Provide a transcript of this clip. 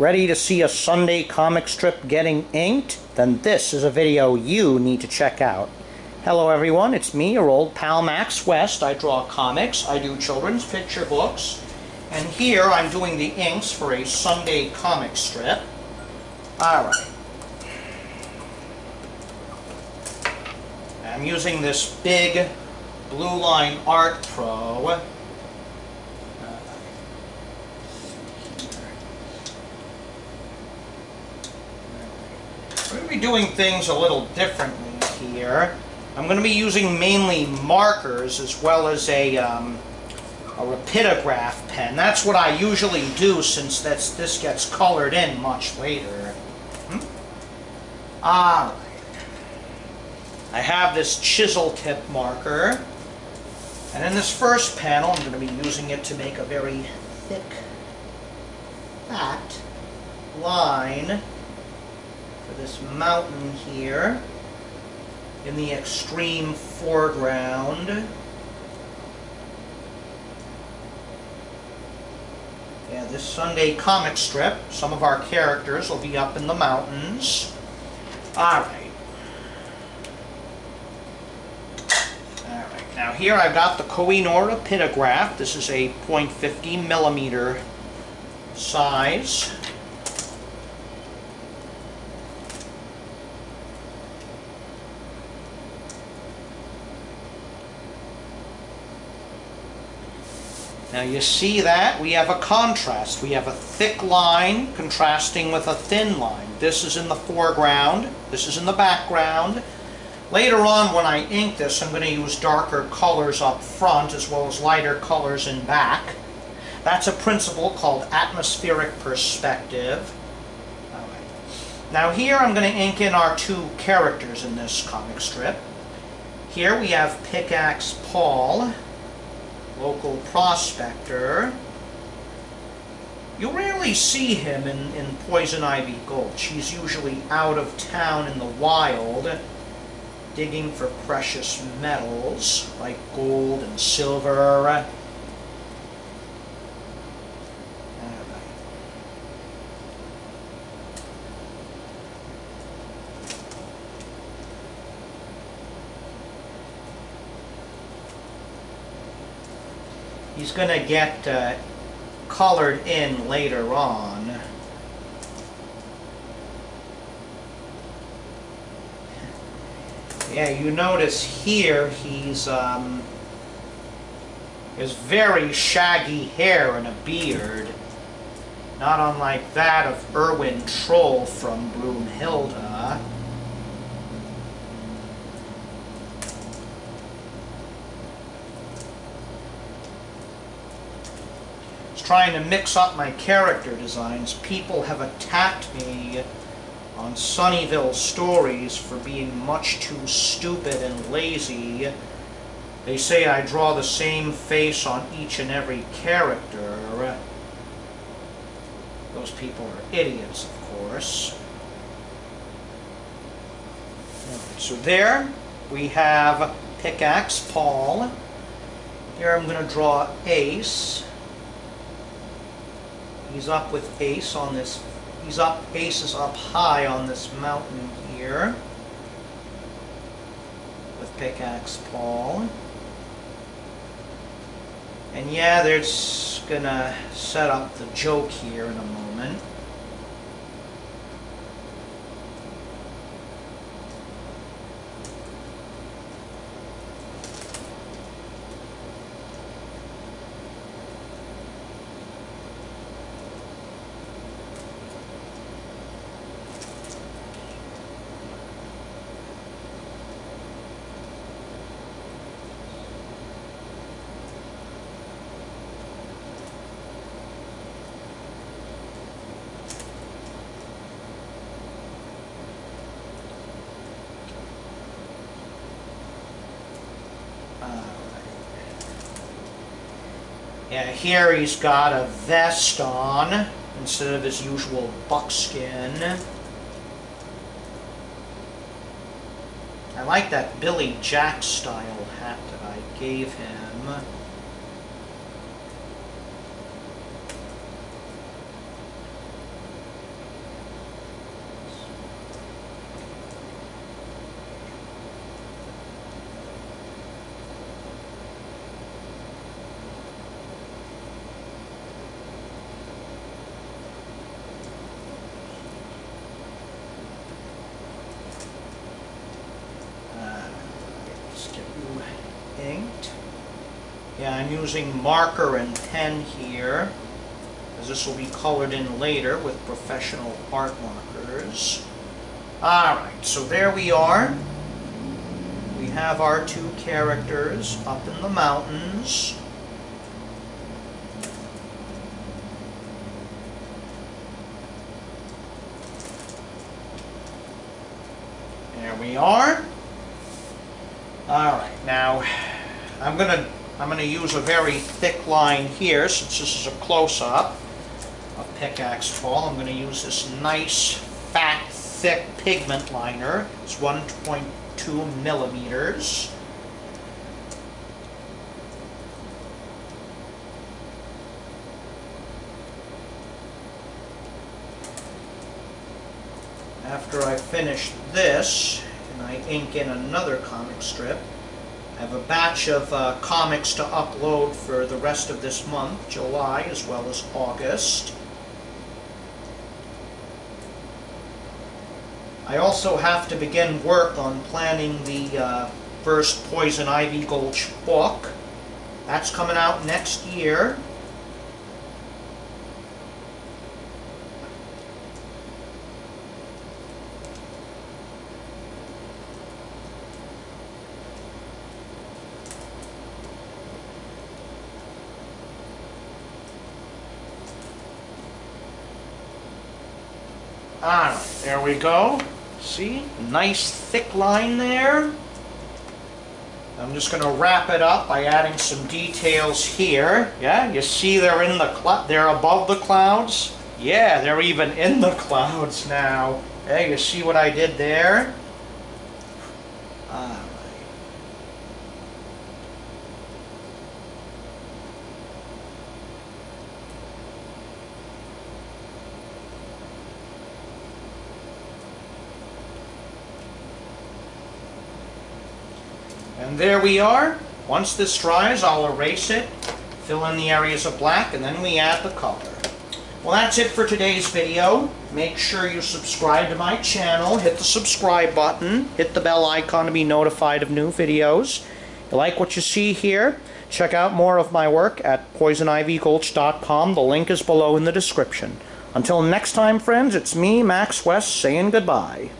Ready to see a Sunday comic strip getting inked? Then this is a video you need to check out. Hello everyone, it's me, your old pal Max West. I draw comics, I do children's picture books, and here I'm doing the inks for a Sunday comic strip. Alright. I'm using this big Blue Line Art Pro be doing things a little differently here. I'm going to be using mainly markers as well as a, um, a rapidograph pen. That's what I usually do since that's, this gets colored in much later. Hmm? Ah, I have this chisel tip marker. And in this first panel, I'm going to be using it to make a very thick, fat line this mountain here in the extreme foreground. Yeah, this Sunday comic strip, some of our characters will be up in the mountains. Alright. Alright, now here I've got the Koh-I-Noor rapidograph. This is a .50 millimeter size. Now you see that we have a contrast. We have a thick line contrasting with a thin line. This is in the foreground, this is in the background. Later on when I ink this I'm going to use darker colors up front as well as lighter colors in back. That's a principle called atmospheric perspective. Now here I'm going to ink in our two characters in this comic strip. Here we have Pickaxe Paul local prospector. You rarely see him in, in Poison Ivy Gulch. He's usually out of town in the wild, digging for precious metals like gold and silver. He's going to get uh, colored in later on. Yeah, you notice here he's um, very shaggy hair and a beard, not unlike that of Irwin Troll from Broomhilda. Trying to mix up my character designs, people have attacked me on Sunnyville stories for being much too stupid and lazy. They say I draw the same face on each and every character. Those people are idiots, of course. So there we have Pickaxe Paul. Here I'm going to draw Ace. He's up with Ace on this, he's up, Ace is up high on this mountain here with Pickaxe Paul. And yeah, they're gonna set up the joke here in a moment. Yeah, here he's got a vest on instead of his usual buckskin. I like that Billy Jack style hat that I gave him. I'm using marker and pen here, because this will be colored in later with professional art markers. Alright, so there we are. We have our two characters up in the mountains. There we are. Alright, now I'm gonna I'm gonna use a very thick line here since this is a close-up of Pickaxe Paul. I'm gonna use this nice fat thick pigment liner. It's 1.2 millimeters. After I finish this, and I ink in another comic strip, I have a batch of uh, comics to upload for the rest of this month, July as well as August. I also have to begin work on planning the uh, first Poison Ivy Gulch book. That's coming out next year. Ah, there we go. See? Nice thick line there. I'm just going to wrap it up by adding some details here. Yeah, you see they're in the they're above the clouds. Yeah, they're even in the clouds now. Yeah, you see what I did there? Ah. And there we are. Once this dries, I'll erase it, fill in the areas of black, and then we add the color. Well, that's it for today's video. Make sure you subscribe to my channel, hit the subscribe button, hit the bell icon to be notified of new videos. You like what you see here? Check out more of my work at poisonivygulch.com. The link is below in the description. Until next time, friends, it's me, Max West, saying goodbye.